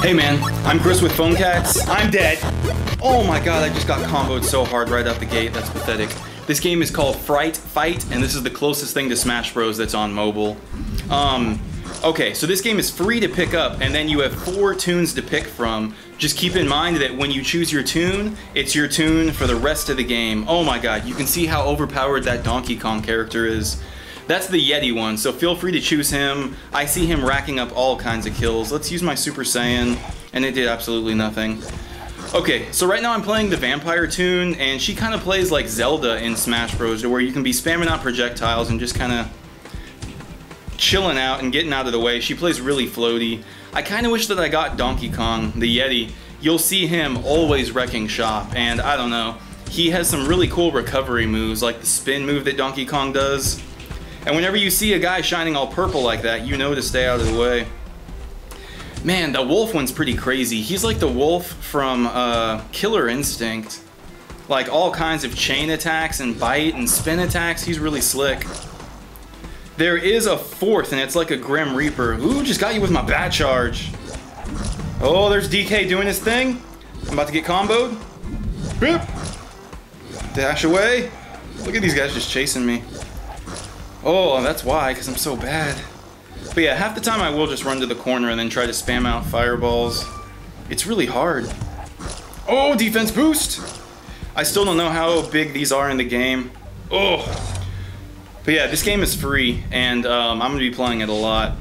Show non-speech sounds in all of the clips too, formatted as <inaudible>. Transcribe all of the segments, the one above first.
Hey man, I'm Chris with Phone Cats. I'm dead. Oh my god, I just got comboed so hard right out the gate. That's pathetic. This game is called Fright Fight, and this is the closest thing to Smash Bros. that's on mobile. Um, okay, so this game is free to pick up, and then you have four tunes to pick from. Just keep in mind that when you choose your tune, it's your tune for the rest of the game. Oh my god, you can see how overpowered that Donkey Kong character is. That's the Yeti one, so feel free to choose him. I see him racking up all kinds of kills. Let's use my Super Saiyan, and it did absolutely nothing. Okay, so right now I'm playing the Vampire tune, and she kind of plays like Zelda in Smash Bros, where you can be spamming out projectiles and just kind of chilling out and getting out of the way. She plays really floaty. I kind of wish that I got Donkey Kong, the Yeti. You'll see him always wrecking shop, and I don't know. He has some really cool recovery moves, like the spin move that Donkey Kong does. And whenever you see a guy shining all purple like that, you know to stay out of the way. Man, the wolf one's pretty crazy. He's like the wolf from uh, Killer Instinct. Like all kinds of chain attacks and bite and spin attacks. He's really slick. There is a fourth, and it's like a Grim Reaper. Ooh, just got you with my bat charge. Oh, there's DK doing his thing. I'm about to get comboed. Boop. Dash away. Look at these guys just chasing me. Oh, that's why, because I'm so bad. But yeah, half the time I will just run to the corner and then try to spam out fireballs. It's really hard. Oh, defense boost! I still don't know how big these are in the game. Oh. But yeah, this game is free, and um, I'm going to be playing it a lot.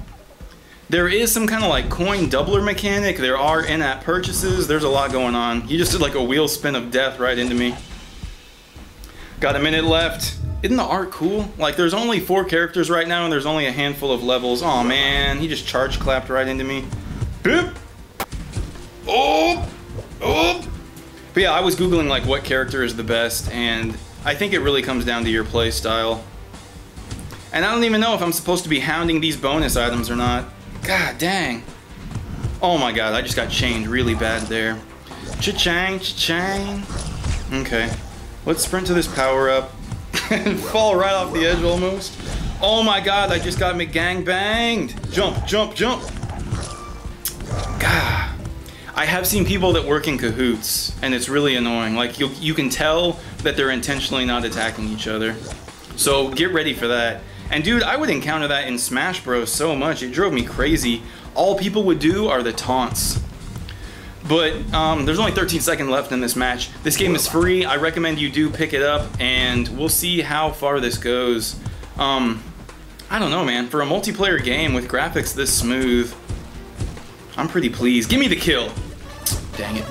There is some kind of like coin doubler mechanic. There are in-app purchases. There's a lot going on. You just did like a wheel spin of death right into me. Got a minute left. Isn't the art cool? Like, there's only four characters right now, and there's only a handful of levels. Oh man, he just charge clapped right into me. Boop! Oh! Oh! But yeah, I was googling like what character is the best, and I think it really comes down to your play style. And I don't even know if I'm supposed to be hounding these bonus items or not. God dang. Oh my god, I just got chained really bad there. Cha-chang, cha-chang. Okay. Let's sprint to this power up and <laughs> fall right off the edge almost. Oh my god, I just got me gang banged. Jump, jump, jump. God. I have seen people that work in cahoots, and it's really annoying. Like, you, you can tell that they're intentionally not attacking each other. So get ready for that. And dude, I would encounter that in Smash Bros. so much. It drove me crazy. All people would do are the taunts. But um, there's only 13 seconds left in this match. This game is free. I recommend you do pick it up, and we'll see how far this goes. Um, I don't know, man. For a multiplayer game with graphics this smooth, I'm pretty pleased. Give me the kill. Dang it.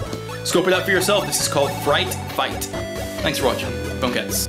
Scope it out for yourself. This is called Fright Fight. Thanks for watching. Cats.